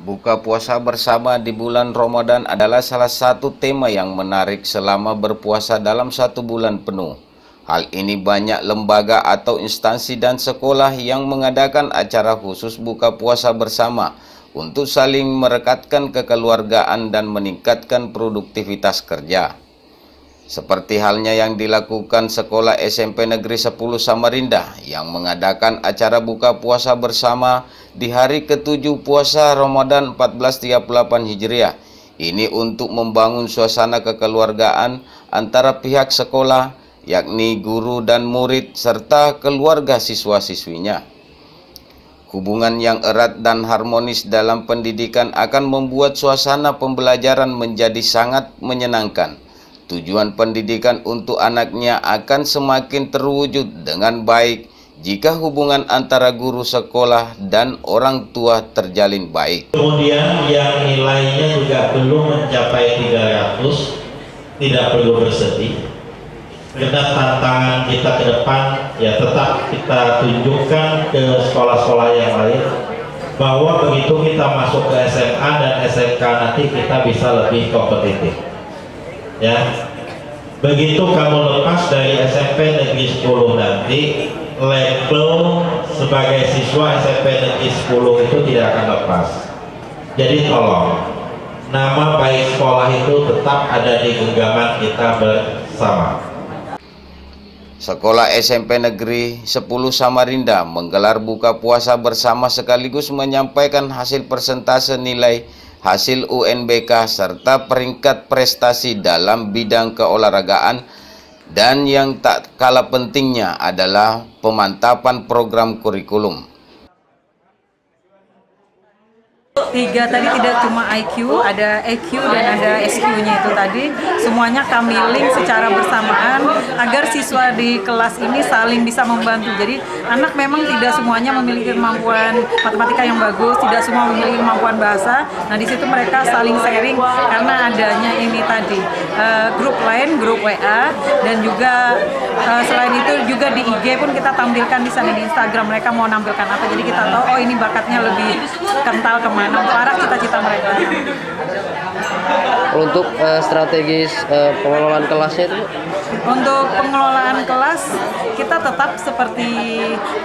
Buka puasa bersama di bulan Ramadan adalah salah satu tema yang menarik selama berpuasa dalam satu bulan penuh. Hal ini banyak lembaga atau instansi dan sekolah yang mengadakan acara khusus buka puasa bersama untuk saling merekatkan kekeluargaan dan meningkatkan produktivitas kerja. Seperti halnya yang dilakukan Sekolah SMP Negeri 10 Samarinda yang mengadakan acara buka puasa bersama di hari ketujuh puasa Ramadan 1438 Hijriah. Ini untuk membangun suasana kekeluargaan antara pihak sekolah, yakni guru dan murid serta keluarga siswa-siswinya. Hubungan yang erat dan harmonis dalam pendidikan akan membuat suasana pembelajaran menjadi sangat menyenangkan. Tujuan pendidikan untuk anaknya akan semakin terwujud dengan baik jika hubungan antara guru sekolah dan orang tua terjalin baik. Kemudian yang nilainya juga belum mencapai 300, tidak perlu bersedih. Karena tantangan kita ke depan ya tetap kita tunjukkan ke sekolah-sekolah yang lain bahwa begitu kita masuk ke SMA dan SMK nanti kita bisa lebih kompetitif. Ya, begitu kamu lepas dari SMP Negeri 10 nanti label sebagai siswa SMP Negeri 10 itu tidak akan lepas. Jadi tolong nama baik sekolah itu tetap ada di genggaman kita bersama. Sekolah SMP Negeri 10 Samarinda menggelar buka puasa bersama sekaligus menyampaikan hasil persentase nilai hasil UNBK serta peringkat prestasi dalam bidang keolahragaan dan yang tak kalah pentingnya adalah pemantapan program kurikulum. Tiga tadi tidak cuma IQ, ada EQ dan ada SQ-nya itu tadi. Semuanya kami link secara bersamaan agar siswa di kelas ini saling bisa membantu. Jadi anak memang tidak semuanya memiliki kemampuan matematika yang bagus, tidak semua memiliki kemampuan bahasa. Nah di situ mereka saling sharing karena adanya ini tadi uh, grup lain, grup WA dan juga uh, selain itu juga di IG pun kita tampilkan di sana di Instagram mereka mau nampilkan apa. Jadi kita tahu oh ini bakatnya lebih kental ke mana untuk arah cita-cita mereka. Untuk uh, strategis uh, pengelolaan kelasnya itu? Untuk pengelolaan kelas kita tetap seperti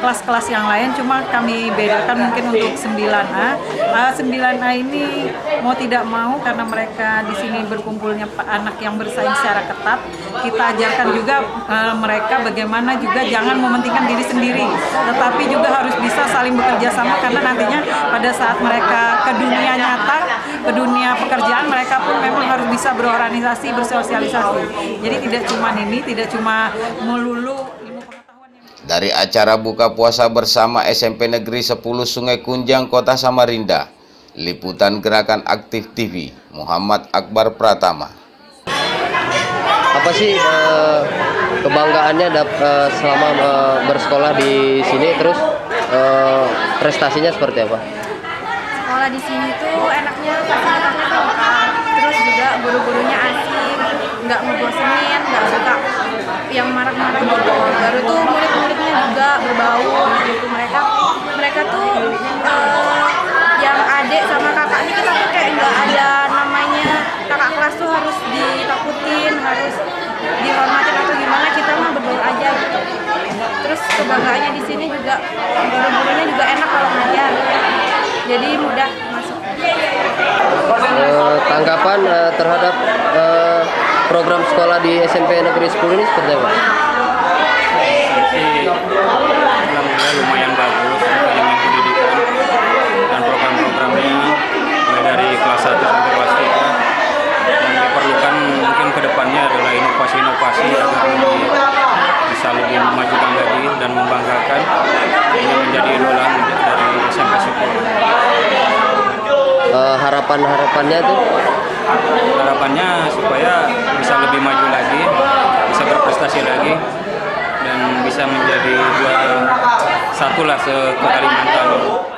kelas-kelas yang lain, cuma kami bedakan mungkin untuk 9A. Uh, 9A ini mau tidak mau karena mereka di sini berkumpulnya anak yang bersaing secara ketat, kita ajarkan juga uh, mereka bagaimana juga jangan mementingkan diri sendiri, tetapi juga harus bisa saling bekerja sama karena nantinya pada saat mereka ke dunia nyata, ke dunia pekerjaan mereka pun memang harus bisa berorganisasi, bersosialisasi. Jadi tidak cuma ini, tidak cuma melulu dari acara buka puasa bersama SMP Negeri 10 Sungai Kunjang Kota Samarinda, Liputan Gerakan Aktif TV, Muhammad Akbar Pratama. Apa sih uh, kebanggaannya uh, selama uh, bersekolah di sini terus uh, prestasinya seperti apa? Sekolah di sini tuh enaknya fasilitasnya lengkap, terus juga guru-gurunya asik, nggak ngebosenin, nggak suka yang marah-marah gitu. Baru tuh murid-muridnya juga berbau gitu. Mereka mereka tuh uh, yang adik sama kakaknya kita tuh kayak nggak ada namanya. Kakak kelas tuh harus ditakutin harus dihormatin atau gimana. Kita mah berbaur aja gitu. Terus kebanggaannya di sini juga guru-gurunya juga enak kalau ngajar. Jadi mudah masuk. Uh, tanggapan uh, terhadap uh, program sekolah di SMP Negeri 10 ini seperti apa? lumayan bagus ilmu pendidikan dan program-programnya mulai dari kelas 1 sampai kelas 3 yang diperlukan mungkin ke depannya adalah inovasi-inovasi agar lebih bisa lebih memajukan lagi dan membanggakan ini menjadi idola dari SMP 10 uh, harapan-harapannya tuh harapannya supaya bisa lebih maju lagi bisa berprestasi lagi dan bisa menjadi juara satu lah se Kalimantan